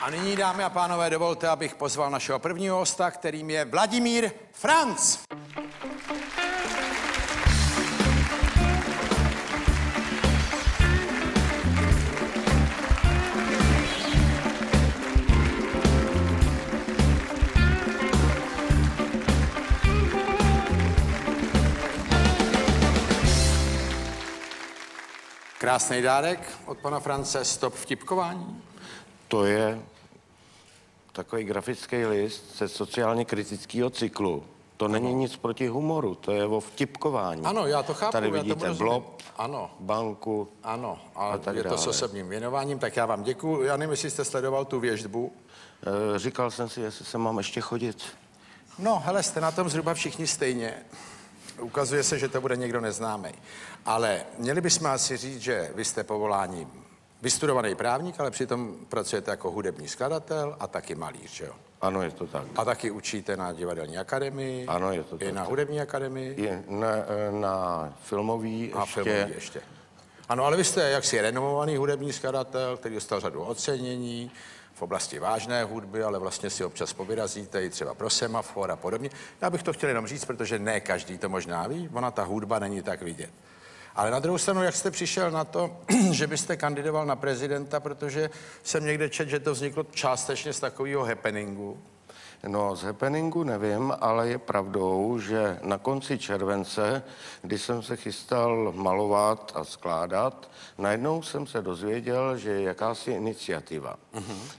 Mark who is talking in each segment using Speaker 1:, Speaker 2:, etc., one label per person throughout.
Speaker 1: A nyní, dámy a pánové, dovolte, abych pozval našeho prvního hosta, kterým je Vladimír Franc. Krásný dárek od pana France, stop vtipkování.
Speaker 2: To je takový grafický list ze sociálně kritického cyklu. To není nic proti humoru, to je o vtipkování.
Speaker 1: Ano, já to chápu.
Speaker 2: Tady vidíte blob,
Speaker 1: Ano,
Speaker 2: banku.
Speaker 1: ano, ale
Speaker 2: A tak
Speaker 1: je to
Speaker 2: dále.
Speaker 1: s osobním věnováním, tak já vám děkuji. Já nevím, jestli jste sledoval tu věždbu.
Speaker 2: E, Říkal jsem si, jestli se mám ještě chodit.
Speaker 1: No, hele, jste na tom zhruba všichni stejně. Ukazuje se, že to bude někdo neznámý. Ale měli bychom asi říct, že vy jste povoláním vystudovaný právník, ale přitom pracujete jako hudební skladatel a taky malíř, že jo?
Speaker 2: Ano, je to tak.
Speaker 1: A taky učíte na divadelní akademii.
Speaker 2: Ano, je to
Speaker 1: I
Speaker 2: tak.
Speaker 1: na hudební akademii.
Speaker 2: Je na, na filmový
Speaker 1: A
Speaker 2: ještě.
Speaker 1: filmový ještě. Ano, ale vy jste jaksi renomovaný hudební skladatel, který dostal řadu ocenění v oblasti vážné hudby, ale vlastně si občas povyrazíte i třeba pro semafor a podobně. Já bych to chtěl jenom říct, protože ne každý to možná ví, ona ta hudba není tak vidět. Ale na druhou stranu, jak jste přišel na to, že byste kandidoval na prezidenta, protože jsem někde čet, že to vzniklo částečně z takového happeningu.
Speaker 2: No, z happeningu nevím, ale je pravdou, že na konci července, kdy jsem se chystal malovat a skládat, najednou jsem se dozvěděl, že je jakási iniciativa.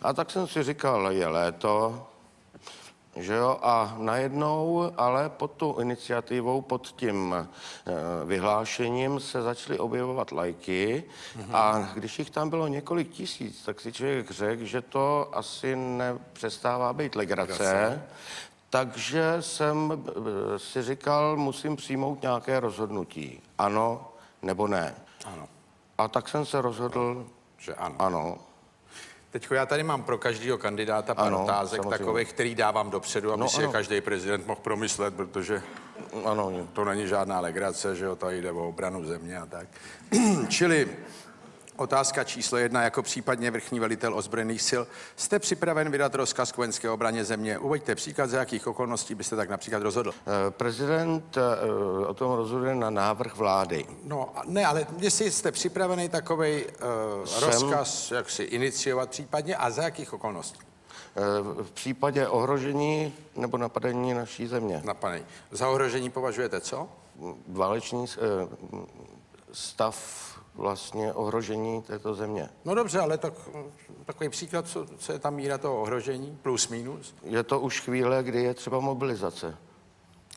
Speaker 2: A tak jsem si říkal, je léto, že jo, a najednou, ale pod tou iniciativou, pod tím e, vyhlášením se začaly objevovat lajky a když jich tam bylo několik tisíc, tak si člověk řekl, že to asi nepřestává být legrace. Takže jsem e, si říkal, musím přijmout nějaké rozhodnutí. Ano nebo ne.
Speaker 1: Ano.
Speaker 2: A tak jsem se rozhodl,
Speaker 1: Že ano.
Speaker 2: ano.
Speaker 1: Teď já tady mám pro každého kandidáta pár
Speaker 2: Ano,
Speaker 1: otázek
Speaker 2: samozřejmě.
Speaker 1: takových, který dávám dopředu, aby
Speaker 2: No,
Speaker 1: si je každý prezident mohl promyslet, protože
Speaker 2: Ano,
Speaker 1: to není žádná legrace, že jo, tady jde o obranu země a tak. Čili otázka číslo jedna, jako případně vrchní velitel ozbrojených sil, jste připraven vydat rozkaz k vojenské obraně země? Uveďte příklad, za jakých okolností byste tak například rozhodl.
Speaker 2: E, Prezident e, o tom rozhoduje na návrh vlády.
Speaker 1: No, ne, ale jestli jste připravený takový uh,
Speaker 2: Jsem.
Speaker 1: rozkaz, jak si iniciovat případně a za jakých okolností?
Speaker 2: V případě ohrožení nebo napadení naší země.
Speaker 1: Napanej. Za ohrožení považujete co?
Speaker 2: Válečný e, stav vlastně ohrožení této země.
Speaker 1: No dobře, ale tak, takový příklad, co, co je tam míra toho ohrožení, plus minus?
Speaker 2: Je to už chvíle, kdy je třeba mobilizace.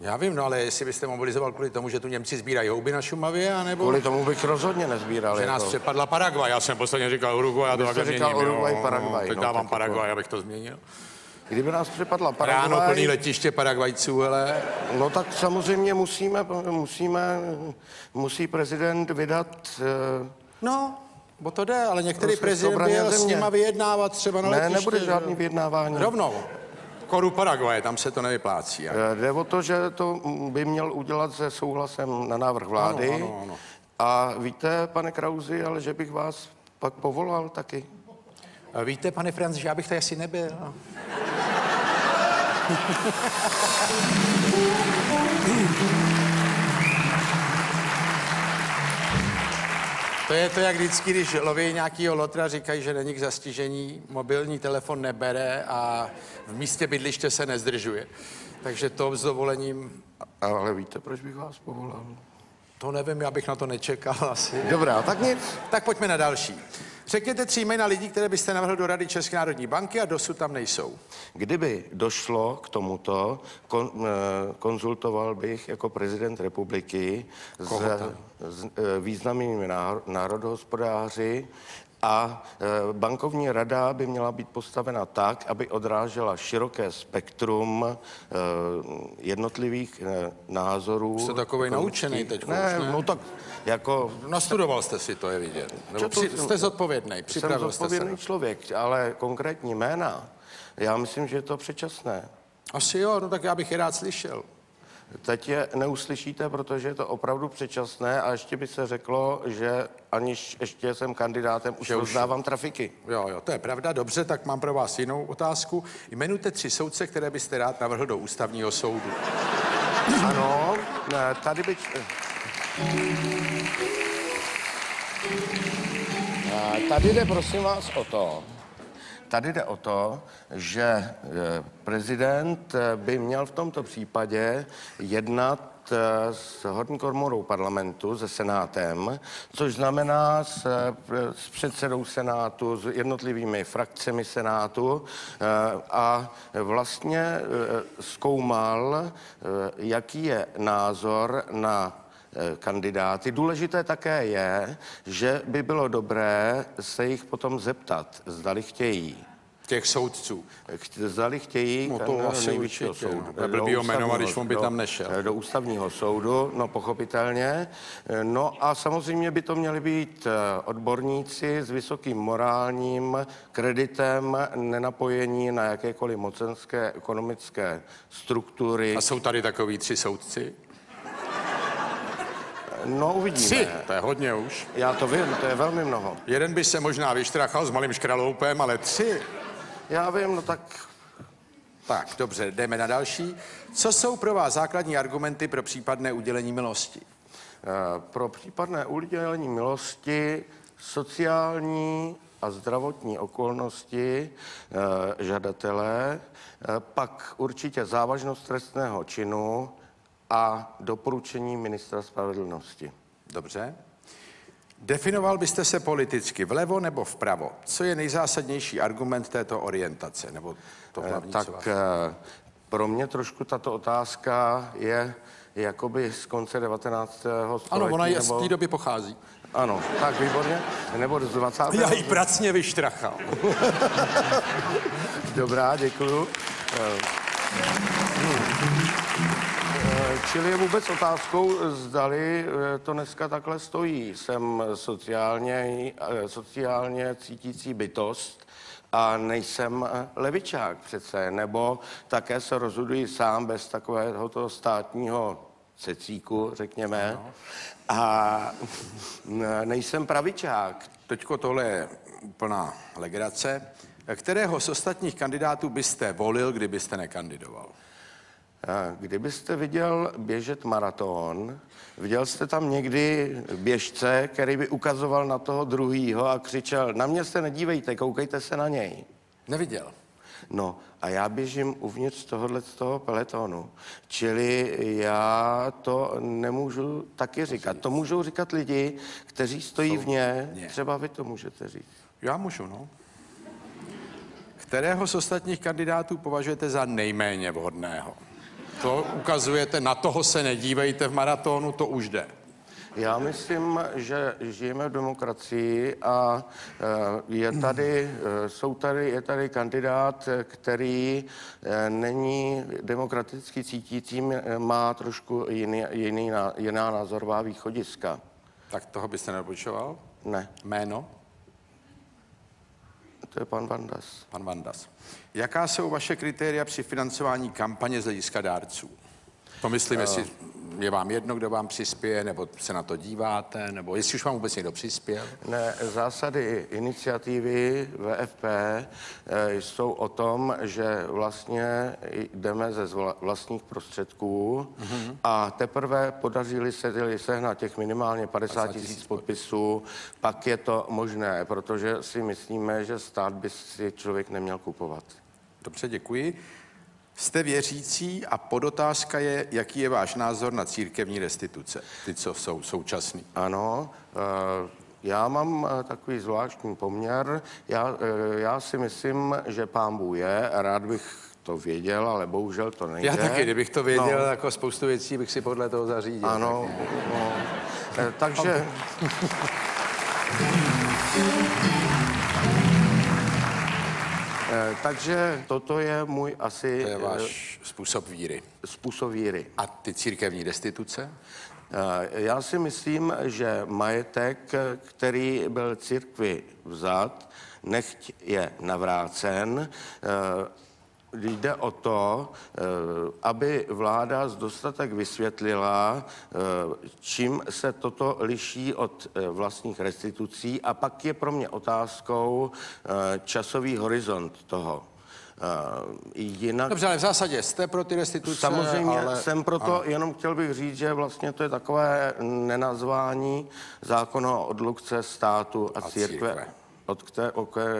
Speaker 1: Já vím, no ale jestli byste mobilizoval kvůli tomu, že tu Němci sbírají houby na Šumavě, anebo
Speaker 2: Kvůli tomu bych rozhodně nezbíral.
Speaker 1: že nás
Speaker 2: jako.
Speaker 1: přepadla Paraguay. Já jsem posledně říkal Uruguay, já to
Speaker 2: říkal
Speaker 1: změním, jo.
Speaker 2: Uruguay, Paraguay,
Speaker 1: Teď
Speaker 2: no,
Speaker 1: dávám
Speaker 2: tak
Speaker 1: Paraguay,
Speaker 2: jako-
Speaker 1: abych to změnil.
Speaker 2: Kdyby nás přepadla
Speaker 1: Ráno
Speaker 2: Paraguay,
Speaker 1: plný letiště Paraguajců, ale
Speaker 2: no tak samozřejmě musíme, musíme, musí prezident vydat e,
Speaker 1: no, bo to jde, ale některý prezident byl s nima vyjednávat třeba na
Speaker 2: Ne,
Speaker 1: letiště.
Speaker 2: nebude
Speaker 1: že
Speaker 2: žádný vyjednávání.
Speaker 1: Rovnou. Koru Paraguaje, tam se to nevyplácí. jak?
Speaker 2: Eh, Jde o to, že to by měl udělat se souhlasem na návrh vlády.
Speaker 1: Ano, ano, ano.
Speaker 2: A víte, pane Krauzi, ale že bych vás pak povolal taky.
Speaker 1: A Víte, pane Franz, že já bych tady asi nebyl. To je to, jak vždycky, když loví nějakýho lotra, říkají, že není k zastižení, mobilní telefon nebere a v místě bydliště se nezdržuje. Takže to s dovolením,
Speaker 2: Ale víte, proč bych vás povolal?
Speaker 1: To nevím, já bych na to nečekal asi.
Speaker 2: Dobrá, tak nic.
Speaker 1: Tak pojďme na další. Řekněte tři jména lidí, které byste navrhl do Rady České národní banky a dosud tam nejsou.
Speaker 2: Kdyby došlo k tomuto, kon, eh, konzultoval bych jako prezident republiky s,
Speaker 1: tam?
Speaker 2: s eh, významnými náro- národohospodáři a eh, bankovní rada by měla být postavena tak, aby odrážela široké spektrum eh, jednotlivých eh, názorů.
Speaker 1: Jste takovej naučený teď,
Speaker 2: Ne,
Speaker 1: už, ne?
Speaker 2: no tak jako
Speaker 1: Nastudoval jste si to, je vidět. Nebo při, jste zodpovědný,
Speaker 2: jsem
Speaker 1: připravil jste se.
Speaker 2: zodpovědný člověk, ale konkrétní jména, já myslím, že je to předčasné.
Speaker 1: Asi jo, no tak já bych je rád slyšel.
Speaker 2: Teď je neuslyšíte, protože je to opravdu předčasné a ještě by se řeklo, že aniž ještě jsem kandidátem, už
Speaker 1: Že už-
Speaker 2: rozdávám trafiky.
Speaker 1: Jo, jo, to je pravda. Dobře, tak mám pro vás jinou otázku. Jmenujte tři soudce, které byste rád navrhl do ústavního soudu.
Speaker 2: Ano, ne, tady by... A Tady jde prosím vás o to, tady jde o to, že eh, prezident eh, by měl v tomto případě jednat eh, s horní komorou parlamentu, se senátem, což znamená s, s předsedou senátu, s jednotlivými frakcemi senátu a vlastně zkoumal, jaký je názor na kandidáty. Důležité také je, že by bylo dobré se jich potom zeptat, zdali chtějí.
Speaker 1: Těch soudců.
Speaker 2: Cht- Zdali chtějí
Speaker 1: No to asi
Speaker 2: nejvyššího
Speaker 1: určitě, no.
Speaker 2: soudu.
Speaker 1: Blbý
Speaker 2: do
Speaker 1: ho jmenovat, když on by tam nešel.
Speaker 2: Do ústavního soudu, no pochopitelně. No a samozřejmě by to měli být eh, odborníci s vysokým morálním kreditem, nenapojení na jakékoliv mocenské ekonomické struktury.
Speaker 1: A jsou tady takový tři soudci?
Speaker 2: No uvidíme.
Speaker 1: Tři, to je hodně už.
Speaker 2: Já to vím, to je velmi mnoho.
Speaker 1: Jeden by se možná vyštrachal s malým škraloupem, ale tři.
Speaker 2: Já vím, no tak
Speaker 1: Tak, dobře, jdeme na další. Co jsou pro vás základní argumenty pro případné udělení milosti?
Speaker 2: Eh, Pro případné udělení milosti sociální a zdravotní okolnosti eh, žadatele, eh, pak určitě závažnost trestného činu a doporučení ministra spravedlnosti.
Speaker 1: Dobře. Definoval byste se politicky vlevo nebo vpravo? Co je nejzásadnější argument této orientace? Nebo to
Speaker 2: Eh,
Speaker 1: hlavní, co vás...
Speaker 2: Tak eh, pro mě trošku tato otázka je jakoby z konce 19. století.
Speaker 1: Ano, ona je z
Speaker 2: nebo-
Speaker 1: té doby pochází.
Speaker 2: Ano, tak výborně. Nebo z 20.
Speaker 1: Já ji pracně vyštrachal.
Speaker 2: Dobrá, děkuju. Čili je vůbec otázkou, zdali eh, to dneska takhle stojí. Jsem sociálně, eh, sociálně cítící bytost a nejsem eh, levičák přece, nebo také se rozhoduji sám bez takového toho státního cecíku, řekněme. A nejsem pravičák.
Speaker 1: Teďko tohle je úplná legrace. Kterého z ostatních kandidátů byste volil, kdybyste nekandidoval?
Speaker 2: Kdybyste viděl běžet maraton, viděl jste tam někdy běžce, který by ukazoval na toho druhýho a křičel, na mě se nedívejte, koukejte se na něj.
Speaker 1: Neviděl.
Speaker 2: No a já běžím uvnitř tohohle z toho peletonu. Čili já to nemůžu taky říkat. To můžou říkat lidi, kteří stojí vně.
Speaker 1: vně.
Speaker 2: Třeba vy to můžete říct.
Speaker 1: Já můžu, no. Kterého z ostatních kandidátů považujete za nejméně vhodného? To ukazujete, na toho se nedívejte v maratonu, to už jde.
Speaker 2: Já myslím, že žijeme v demokracii a eh, je tady, eh, jsou tady, je tady kandidát, který eh, není demokraticky cítícím, má trošku jiný, jiný, ná- jiná názorová východiska.
Speaker 1: Tak toho byste nedopočoval?
Speaker 2: Ne,
Speaker 1: Jméno?
Speaker 2: To je pan Vandas.
Speaker 1: Pan Vandas. Jaká jsou vaše kritéria při financování kampaně z hlediska dárců? To myslím, jestli je vám jedno, kdo vám přispěje, nebo se na to díváte, nebo jestli už vám vůbec někdo přispěl.
Speaker 2: Ne, zásady iniciativy VFP eh, jsou o tom, že vlastně jdeme ze vlastních prostředků mm-hmm. a teprve podařili se sehnat těch minimálně 50 tisíc podpisů, pak je to možné, protože si myslíme, že stát by si člověk neměl kupovat.
Speaker 1: Dobře, děkuji. Jste věřící a podotázka je, jaký je váš názor na církevní restituce, ty, co jsou současný.
Speaker 2: Ano, eh, já mám eh, takový zvláštní poměr. Já, eh, já si myslím, že pán Bůh je, rád bych to věděl, ale bohužel to nejde.
Speaker 1: Já taky, kdybych to věděl,
Speaker 2: No.
Speaker 1: jako spoustu věcí bych si podle toho zařídil.
Speaker 2: Ano, no. Takže... Eh, Takže toto je můj asi
Speaker 1: To je
Speaker 2: eh,
Speaker 1: váš způsob víry.
Speaker 2: způsob víry.
Speaker 1: A ty církevní restituce?
Speaker 2: Eh, Já si myslím, že majetek, který byl církvi vzat, nechť je navrácen, Jde o to, eh, aby vláda z dostatek vysvětlila, eh, čím se toto liší od eh, vlastních restitucí a pak je pro mě otázkou časový horizont toho.
Speaker 1: Jinak... Dobře, ale v zásadě jste pro ty restituce,
Speaker 2: Samozřejmě ale... jsem proto, ano. jenom chtěl bych říct, že vlastně to je takové nenazvání zákona o odlukce státu a, a církve. církve od které,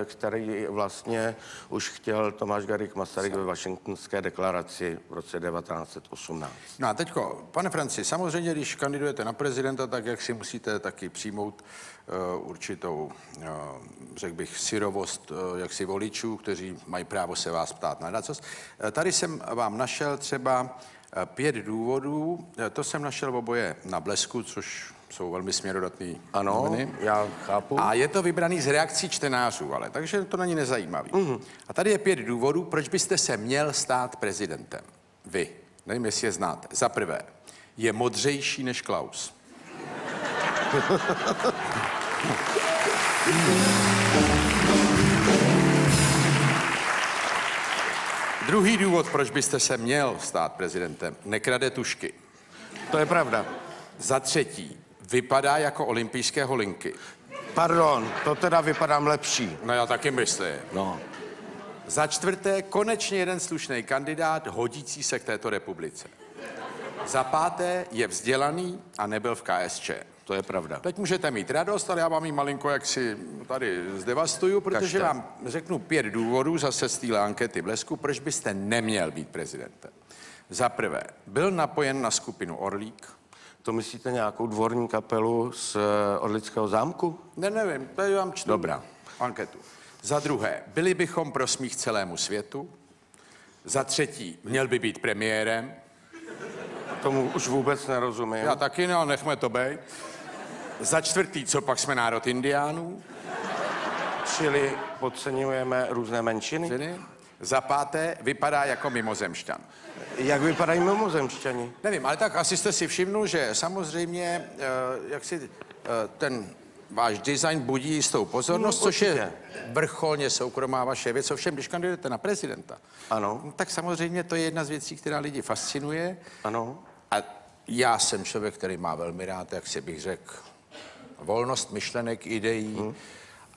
Speaker 2: který vlastně už chtěl Tomáš Garik Masaryk ve Washingtonské deklaraci v roce 1918.
Speaker 1: No a teďko, pane Franci, samozřejmě, když kandidujete na prezidenta, tak jak si musíte taky přijmout uh, určitou, uh, řekl bych, syrovost uh, jaksi voličů, kteří mají právo se vás ptát na dacos. Uh, tady jsem vám našel třeba pět důvodů, to jsem našel v oboje na Blesku, což jsou velmi směrodatný
Speaker 2: ano, noviny. já chápu.
Speaker 1: A je to vybraný z reakcí čtenářů, ale takže to není nezajímavý. Mm-hmm. A tady je pět důvodů, proč byste se měl stát prezidentem. Vy. Nevím, jestli je znáte. Za prvé, je modřejší než Klaus. Druhý důvod, proč byste se měl stát prezidentem, nekrade tušky.
Speaker 2: To je pravda.
Speaker 1: Za třetí, vypadá jako olympijské holinky.
Speaker 2: Pardon, to teda vypadám lepší.
Speaker 1: No já taky myslím.
Speaker 2: No.
Speaker 1: Za čtvrté, konečně jeden slušný kandidát hodící se k této republice. Za páté, je vzdělaný a nebyl v KSČ.
Speaker 2: To je pravda.
Speaker 1: Teď můžete mít radost, ale já vám ji malinko jak si tady zdevastuju, protože Kažte. vám řeknu pět důvodů zase z téhle ankety Blesku, proč byste neměl být prezidentem. Za prvé, byl napojen na skupinu Orlík,
Speaker 2: to myslíte nějakou dvorní kapelu z eh, Orlického zámku?
Speaker 1: Ne, nevím, to vám čtu.
Speaker 2: Dobrá.
Speaker 1: Anketu. Za druhé, byli bychom pro smích celému světu. Za třetí, měl by být premiérem.
Speaker 2: Tomu už vůbec nerozumím.
Speaker 1: Já taky ne, nechme to být. Za čtvrtý, co pak jsme národ indiánů?
Speaker 2: Čili podceňujeme různé menšiny?
Speaker 1: Čili? Za páté, vypadá jako mimozemšťan.
Speaker 2: Jak vypadají mimozemšťani?
Speaker 1: Nevím, ale tak asi jste si všimnul, že samozřejmě, eh, jak si eh, ten váš design budí jistou pozornost, no, což je vrcholně soukromá vaše věc. Ovšem, když kandidujete na prezidenta,
Speaker 2: ano.
Speaker 1: No, tak samozřejmě to je jedna z věcí, která lidi fascinuje.
Speaker 2: Ano.
Speaker 1: A já jsem člověk, který má velmi rád, jak si bych řekl, volnost myšlenek, ideí, hmm.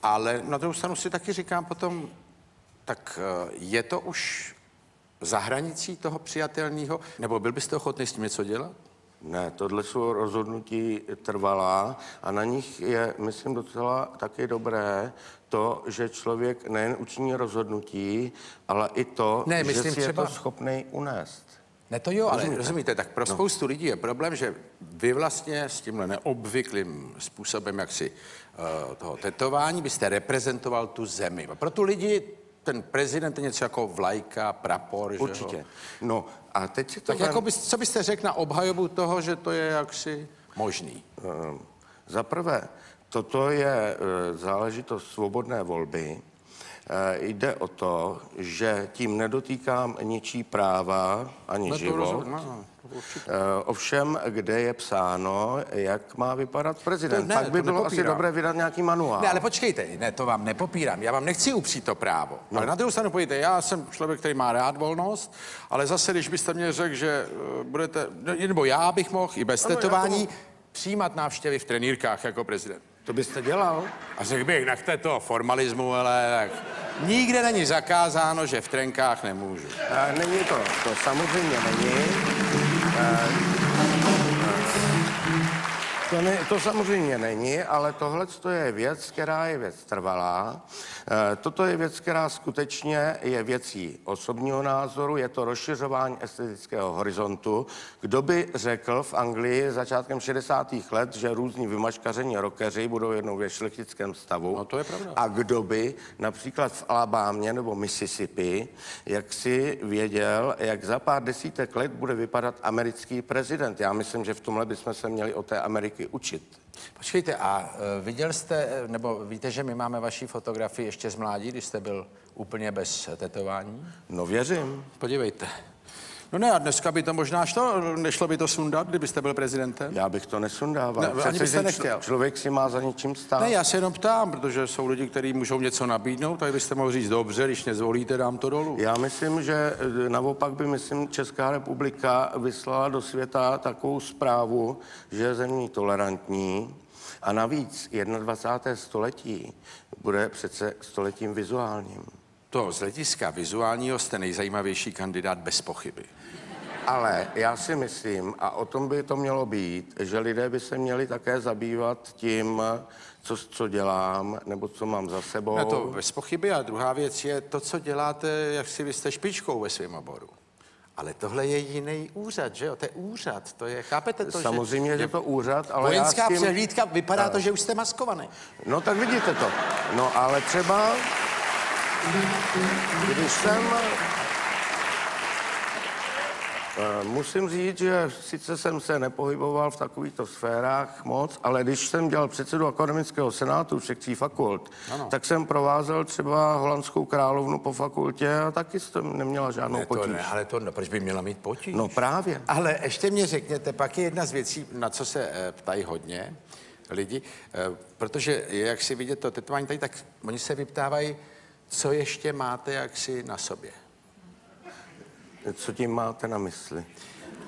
Speaker 1: ale na druhou stranu si taky říkám potom, tak eh, je to už za hranicí toho přijatelného? Nebo byl byste ochotný s tím něco dělat?
Speaker 2: Ne, tohle jsou rozhodnutí trvalá a na nich je, myslím, docela taky dobré to, že člověk nejen učiní rozhodnutí, ale i to, ne, myslím, že si třeba... je to schopný unést.
Speaker 1: Ne, to jo, ale rozumíte, rozumíte tak pro no. spoustu lidí je problém, že vy vlastně s tímhle neobvyklým způsobem, jak si uh, toho tetování, byste reprezentoval tu zemi. A pro tu lidi ten prezident je něco jako vlajka, prapor,
Speaker 2: Určitě.
Speaker 1: Že
Speaker 2: No a teď si to...
Speaker 1: Tak jako by, co byste řekl na obhajobu toho, že to je jaksi možný?
Speaker 2: Uh, Za prvé, toto je uh, záležitost svobodné volby. Uh, jde o to, že tím nedotýkám ničí práva ani no život. Rozum, no. Určitě. Eh, ovšem, kde je psáno, jak má vypadat prezident. To ne, Pak by bylo nepopírám. asi dobré vydat nějaký manuál.
Speaker 1: Ne, ale počkejte, ne, to vám nepopírám. Já vám nechci upřít to právo. No. Ale na druhou stranu pojďte, já jsem člověk, který má rád volnost, ale zase, když byste mě řekl, že uh, budete, no, nebo já bych mohl i bez tetování přijímat návštěvy v trenýrkách jako prezident.
Speaker 2: To byste dělal?
Speaker 1: A řekl bych, nechte to formalismu, ale tak... Nikde není zakázáno, že v trenkách nemůžu.
Speaker 2: A není to, to samozřejmě není. To, ne, to samozřejmě není, ale tohle je věc, která je věc trvalá. E, toto je věc, která skutečně je věcí osobního názoru, je to rozšiřování estetického horizontu. Kdo by řekl v Anglii začátkem 60. let, že různí vymaškaření rokeři budou jednou ve šlechtickém stavu?
Speaker 1: No to je pravda.
Speaker 2: A kdo by například v Alabámě nebo Mississippi, jak si věděl, jak za pár desítek let bude vypadat americký prezident? Já myslím, že v tomhle bychom se měli o té Ameriky učit.
Speaker 1: Počkejte, a uh, viděl jste, e, nebo víte, že my máme vaší fotografii ještě z mládí, když jste byl úplně bez tetování?
Speaker 2: No věřím.
Speaker 1: Podívejte. No ne, a dneska by to možná šlo, nešlo by to sundat, kdybyste byl prezidentem?
Speaker 2: Já bych to nesundával.
Speaker 1: Ne, ani
Speaker 2: Přece,
Speaker 1: byste
Speaker 2: že
Speaker 1: nechtěl.
Speaker 2: čl- Člověk si má za něčím stát.
Speaker 1: Ne, já se jenom ptám, protože jsou lidi, kteří můžou něco nabídnout, tak byste mohli říct, dobře, když nezvolíte, dám to dolů.
Speaker 2: Já myslím, že eh, naopak by, myslím, Česká republika vyslala do světa takovou zprávu, že je zemí tolerantní a navíc 21. století bude přece stoletím vizuálním.
Speaker 1: To z hlediska vizuálního jste nejzajímavější kandidát bez pochyby.
Speaker 2: Ale já si myslím, a o tom by to mělo být, že lidé by se měli také zabývat tím, co, co dělám, nebo co mám za sebou.
Speaker 1: Ne, to bez pochyby. A druhá věc je to, co děláte, jak si vy jste špičkou ve svém oboru. Ale tohle je jiný úřad, že jo? To je úřad, to je, chápete to,
Speaker 2: Samozřejmě,
Speaker 1: že...
Speaker 2: že je to úřad, ale já
Speaker 1: Vojenská
Speaker 2: s tím...
Speaker 1: přehlídka, vypadá to, že už jste maskovaný.
Speaker 2: No tak vidíte to. No ale třeba, když jsem... eh, Musím říct, že sice jsem se nepohyboval v takovýchto sférách moc, ale když jsem dělal předsedu akademického senátu všech tří fakult,
Speaker 1: Ano.
Speaker 2: tak jsem provázel třeba holandskou královnu po fakultě a taky jsem neměla žádnou
Speaker 1: Ne, to
Speaker 2: potíž.
Speaker 1: ne, ale to, no, proč by měla mít potíž?
Speaker 2: No právě.
Speaker 1: Ale ještě mě řekněte, pak je jedna z věcí, na co se e, ptají hodně lidi, e, protože jak si vidět to tetování tady, tak oni se vyptávají, co ještě máte jaksi na sobě.
Speaker 2: Co tím máte na mysli?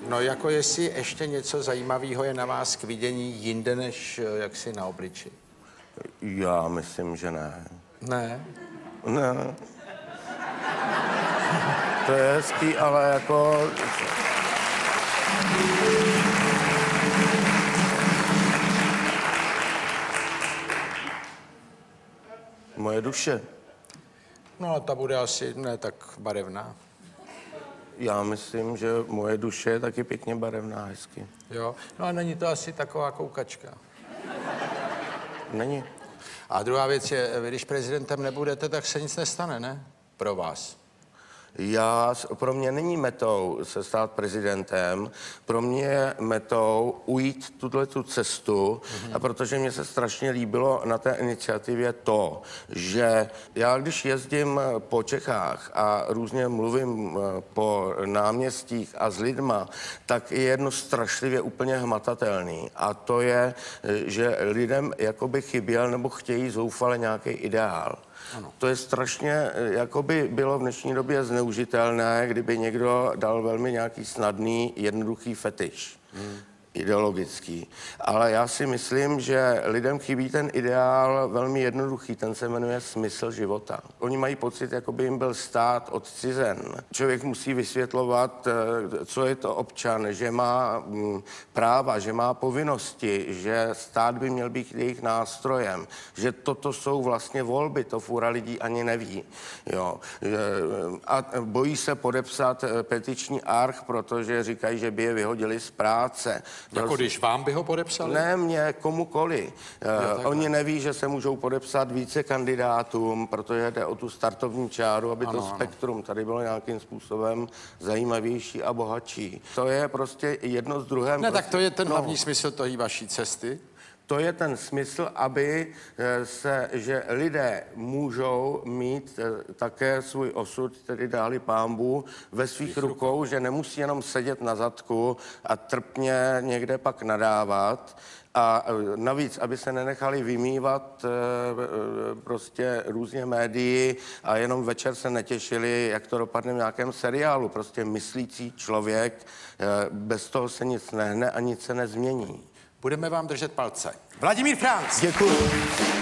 Speaker 1: No jako jestli ještě něco zajímavého je na vás k vidění jinde než e, jaksi na obliči.
Speaker 2: Já myslím, že ne.
Speaker 1: Ne.
Speaker 2: Ne. To je hezký, ale jako... Moje duše.
Speaker 1: No a ta bude asi ne tak barevná.
Speaker 2: Já myslím, že moje duše je taky pěkně barevná, hezky.
Speaker 1: Jo? No a není to asi taková koukačka.
Speaker 2: Není.
Speaker 1: A druhá věc je, vy když prezidentem nebudete, tak se nic nestane, ne? Pro vás.
Speaker 2: Já, pro mě není metou se stát prezidentem, pro mě je metou ujít tuhle tu cestu mm-hmm. a protože mě se strašně líbilo na té iniciativě to, že já když jezdím po Čechách a různě mluvím eh, po náměstích a s lidma, tak je jedno strašlivě úplně hmatatelný a to je, eh, že lidem jakoby chyběl nebo chtějí zoufale nějaký ideál. Ano. To je strašně, eh, jako by bylo v dnešní době zneužitelné, kdyby někdo dal velmi nějaký snadný, jednoduchý fetiš. Hmm ideologický. Ale já si myslím, že lidem chybí ten ideál velmi jednoduchý, ten se jmenuje smysl života. Oni mají pocit, jako by jim byl stát odcizen. Člověk musí vysvětlovat, eh, co je to občan, že má mm, práva, že má povinnosti, že stát by měl být jejich nástrojem, že toto jsou vlastně volby, to fůra lidí ani neví. Jo. Eh, A bojí se podepsat eh, petiční arch, protože říkají, že by je vyhodili z práce.
Speaker 1: Jako když vám by ho podepsali?
Speaker 2: Ne mě, komukoli. Uh, oni neví, že se můžou podepsat více kandidátům, protože jde o tu startovní čáru, aby
Speaker 1: Ano,
Speaker 2: to
Speaker 1: ano.
Speaker 2: spektrum tady bylo nějakým způsobem zajímavější a bohatší. To je prostě jedno z druhém.
Speaker 1: Ne,
Speaker 2: prostě,
Speaker 1: tak to je ten
Speaker 2: no,
Speaker 1: hlavní smysl tojí vaší cesty.
Speaker 2: To je ten smysl, aby eh, se, že lidé můžou mít eh, také svůj osud, tedy dáli pámbu, ve svých rukou, že nemusí jenom sedět na zadku a trpně někde pak nadávat. A eh, navíc, aby se nenechali vymývat prostě různě médii a jenom večer se netěšili, jak to dopadne v nějakém seriálu. Prostě myslící člověk, bez toho se nic nehne a nic se nezmění.
Speaker 1: Budeme vám držet palce. Vladimír Franc.
Speaker 2: Děkuji.